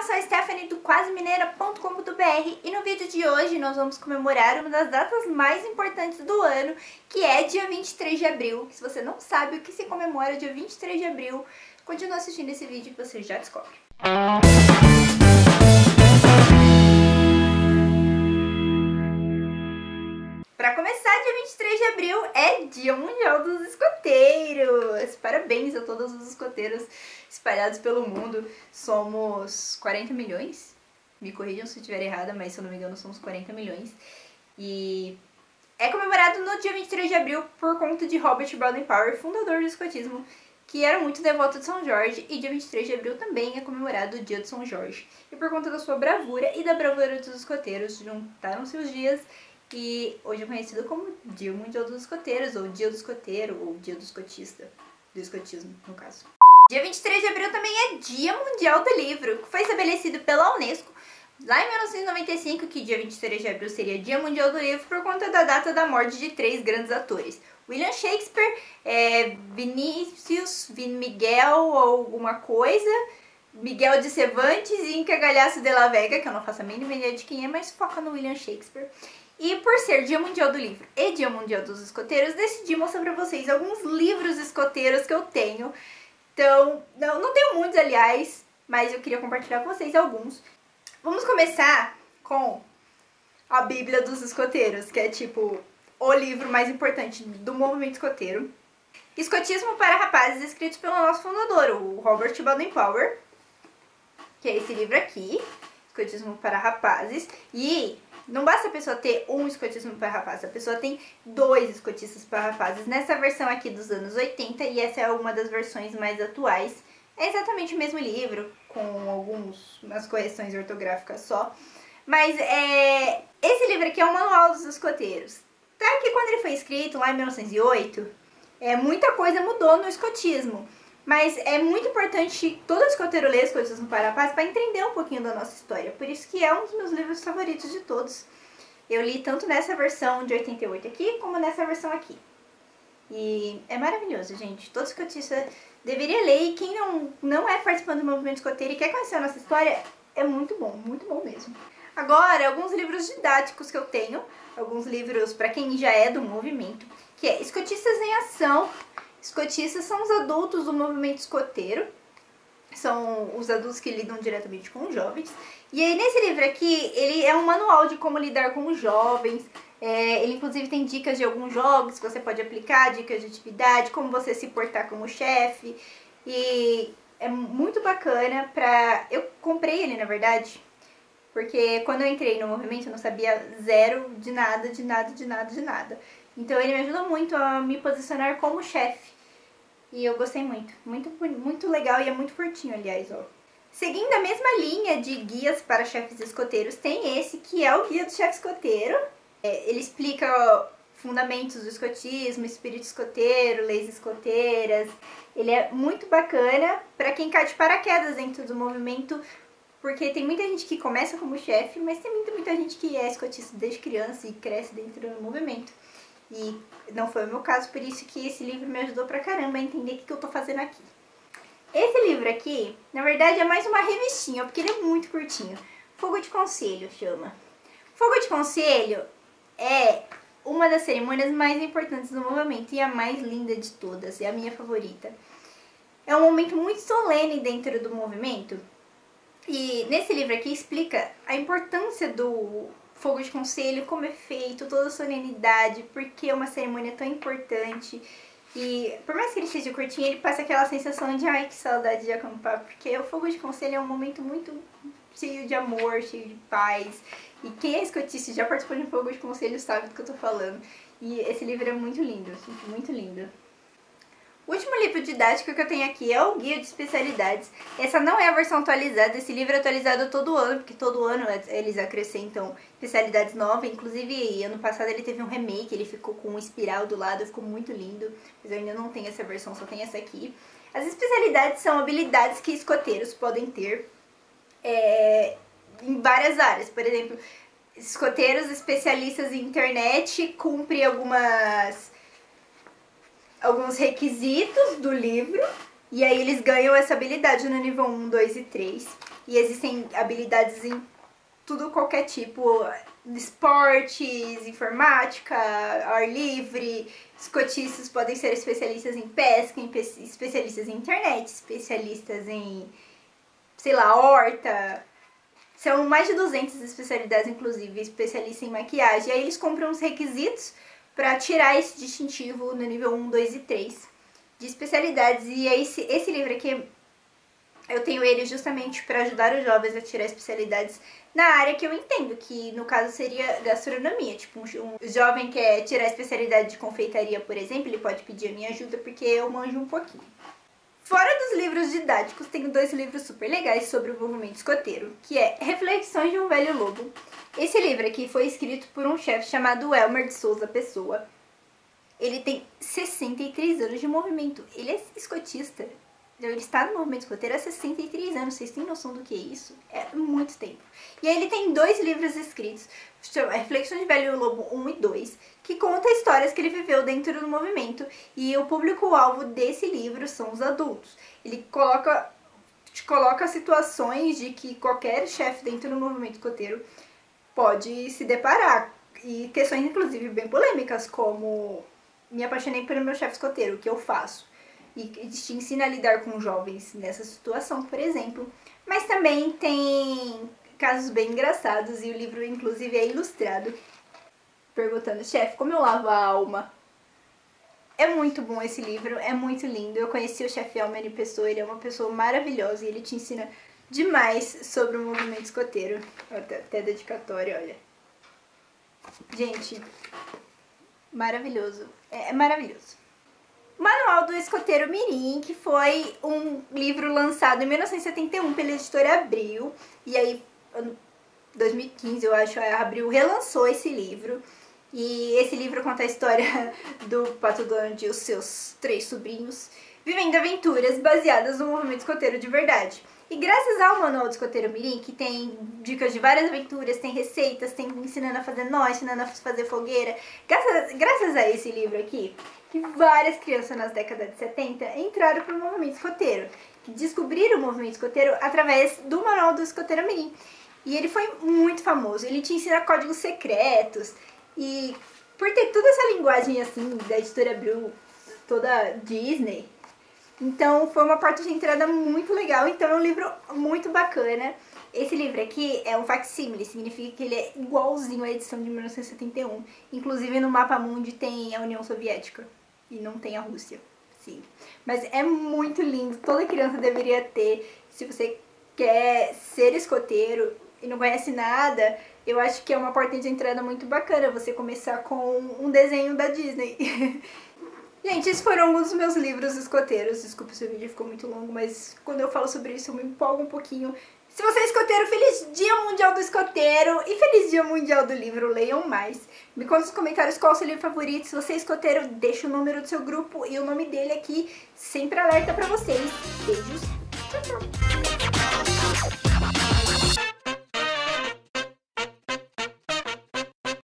eu sou a Stephanie do quasemineira.com.br e no vídeo de hoje nós vamos comemorar uma das datas mais importantes do ano, que é dia 23 de abril. Se você não sabe o que se comemora dia 23 de abril, continue assistindo esse vídeo que você já descobre. Para Dia Mundial dos Escoteiros. Parabéns a todos os escoteiros espalhados pelo mundo. Somos 40 milhões. Me corrijam se eu estiver errada, mas se eu não me engano, somos 40 milhões. E é comemorado no dia 23 de abril por conta de Robert Baden-Powell, fundador do escotismo, que era muito devoto de São Jorge, e dia 23 de abril também é comemorado o dia de São Jorge. E por conta da sua bravura e da bravura dos escoteiros, juntaram-se os dias e hoje é conhecido como Dia Mundial dos Escoteiros, ou Dia do Escoteiro, ou Dia do Escotista, do escotismo, no caso. Dia 23 de abril também é Dia Mundial do Livro, que foi estabelecido pela Unesco lá em 1995, que dia 23 de abril seria Dia Mundial do Livro por conta da data da morte de três grandes atores. William Shakespeare, é, Vinícius, Vin Miguel ou alguma coisa, Miguel de Cervantes e Inca Galhaço de la Vega, que eu não faço a mínima ideia de quem é, mas foca no William Shakespeare. E por ser Dia Mundial do Livro e Dia Mundial dos Escoteiros, decidi mostrar pra vocês alguns livros escoteiros que eu tenho. Então, não, não tenho muitos, aliás, mas eu queria compartilhar com vocês alguns. Vamos começar com a Bíblia dos Escoteiros, que é tipo o livro mais importante do movimento escoteiro. Escotismo para Rapazes, escrito pelo nosso fundador, o Robert Baden-Powell, que é esse livro aqui, Escotismo para Rapazes. E não basta a pessoa ter um escotismo para rapazes, a pessoa tem dois escotistas para rapazes. Nessa versão aqui dos anos 80, e essa é uma das versões mais atuais, é exatamente o mesmo livro, com algumas correções ortográficas só. Mas é, esse livro aqui é o Manual dos Escoteiros. Tá que quando ele foi escrito, lá em 1908, é, muita coisa mudou no escotismo. Mas é muito importante todo escoteiro ler as coisas no Parapaz para entender um pouquinho da nossa história. Por isso que é um dos meus livros favoritos de todos. Eu li tanto nessa versão de 88 aqui, como nessa versão aqui. E é maravilhoso, gente. Todo escotista deveria ler. E quem não, não é participante do movimento escoteiro e quer conhecer a nossa história, é muito bom, muito bom mesmo. Agora, alguns livros didáticos que eu tenho. Alguns livros para quem já é do movimento. Que é Escotistas em Ação, Escotistas são os adultos do movimento escoteiro, são os adultos que lidam diretamente com os jovens. E aí nesse livro aqui, ele é um manual de como lidar com os jovens. É, ele inclusive tem dicas de alguns jogos que você pode aplicar, dicas de atividade, como você se portar como chefe. E é muito bacana pra... Eu comprei ele, na verdade, porque quando eu entrei no movimento eu não sabia zero de nada, de nada, de nada, de nada. Então ele me ajuda muito a me posicionar como chefe. E eu gostei muito. Muito, muito legal e é muito curtinho, aliás, ó. Seguindo a mesma linha de guias para chefes escoteiros, tem esse que é o Guia do Chefe Escoteiro. É, ele explica fundamentos do escotismo, espírito escoteiro, leis escoteiras. Ele é muito bacana para quem cai de paraquedas dentro do movimento, porque tem muita gente que começa como chefe, mas tem muita, muita gente que é escotista desde criança e cresce dentro do movimento. E não foi o meu caso, por isso que esse livro me ajudou pra caramba a entender o que, eu tô fazendo aqui. Esse livro aqui, na verdade, é mais uma revistinha, porque ele é muito curtinho. Fogo de Conselho chama. Fogo de Conselho é uma das cerimônias mais importantes do movimento e a mais linda de todas, é a minha favorita. É um momento muito solene dentro do movimento. E nesse livro aqui explica a importância do fogo de conselho, como é feito, toda a solenidade, porque é uma cerimônia tão importante. E por mais que ele seja curtinho, ele passa aquela sensação de ai que saudade de acampar, porque o fogo de conselho é um momento muito cheio de amor, cheio de paz. E quem é escotista já participou de um fogo de conselho sabe do que eu tô falando. E esse livro é muito lindo, muito lindo. O último livro didático que eu tenho aqui é o Guia de Especialidades. Essa não é a versão atualizada, esse livro é atualizado todo ano, porque todo ano eles acrescentam especialidades novas. Inclusive, ano passado ele teve um remake, ele ficou com um espiral do lado, ficou muito lindo. Mas eu ainda não tenho essa versão, só tenho essa aqui. As especialidades são habilidades que escoteiros podem ter é, em várias áreas. Por exemplo, escoteiros especialistas em internet cumprem algumas alguns requisitos do livro E aí eles ganham essa habilidade no nível 1, 2 e 3. E existem habilidades em tudo qualquer tipo, esportes, informática, ar livre, escotistas podem ser especialistas em pesca, em especialistas em internet, especialistas em, sei lá, horta. São mais de 200 especialidades, inclusive, especialistas em maquiagem. E aí eles compram os requisitos para tirar esse distintivo no nível 1, 2 e 3 de especialidades. E esse, esse livro aqui, eu tenho ele justamente para ajudar os jovens a tirar especialidades na área que eu entendo, que no caso seria gastronomia. Tipo, um, um jovem quer tirar especialidade de confeitaria, por exemplo, ele pode pedir a minha ajuda porque eu manjo um pouquinho. Fora dos livros didáticos, tenho dois livros super legais sobre o movimento escoteiro, que é Reflexões de um Velho Lobo. Esse livro aqui foi escrito por um chefe chamado Elmer de Souza Pessoa. Ele tem 63 anos de movimento. Ele é escotista. Ele está no movimento escoteiro há 63 anos. Vocês têm noção do que é isso? É muito tempo. E aí ele tem dois livros escritos, Reflexões de Velho Lobo 1 e 2, que conta histórias que ele viveu dentro do movimento. E o público-alvo desse livro são os adultos. Ele coloca, coloca situações de que qualquer chefe dentro do movimento escoteiro pode se deparar. E questões, inclusive, bem polêmicas, como me apaixonei pelo meu chefe escoteiro, o que eu faço? E te ensina a lidar com jovens nessa situação, por exemplo. Mas também tem casos bem engraçados e o livro, inclusive, é ilustrado. Perguntando, chefe, como eu lavo a alma? É muito bom esse livro, é muito lindo. Eu conheci o chefe Elmer em pessoa, ele é uma pessoa maravilhosa e ele te ensina demais sobre o movimento escoteiro. Até, até dedicatória, olha. Gente, maravilhoso. É, é maravilhoso. Manual do Escoteiro Mirim, que foi um livro lançado em 1971 pela editora Abril. E aí, em 2015, eu acho, a Abril relançou esse livro. E esse livro conta a história do Pato Donald e os seus três sobrinhos vivendo aventuras baseadas no movimento escoteiro de verdade. E graças ao Manual do Escoteiro Mirim, que tem dicas de várias aventuras, tem receitas, tem ensinando a fazer nó, ensinando a fazer fogueira, graças, graças a esse livro aqui, que várias crianças nas décadas de 70 entraram para o movimento escoteiro, que descobriram o movimento escoteiro através do Manual do Escoteiro Mirim. E ele foi muito famoso, ele te ensina códigos secretos, e por ter toda essa linguagem assim da editora Blue, toda Disney, então foi uma porta de entrada muito legal, então é um livro muito bacana. Esse livro aqui é um facsímile, significa que ele é igualzinho à edição de 1971. Inclusive no mapa mundi tem a União Soviética e não tem a Rússia. Sim. Mas é muito lindo, toda criança deveria ter. Se você quer ser escoteiro e não conhece nada, eu acho que é uma porta de entrada muito bacana você começar com um desenho da Disney. Gente, esses foram alguns dos meus livros escoteiros. Desculpa se o vídeo ficou muito longo, mas quando eu falo sobre isso eu me empolgo um pouquinho. Se você é escoteiro, feliz Dia Mundial do Escoteiro e feliz Dia Mundial do Livro. Leiam mais. Me conta nos comentários qual é o seu livro favorito. Se você é escoteiro, deixa o número do seu grupo e o nome dele aqui, sempre alerta pra vocês. Beijos. Tchau, tchau.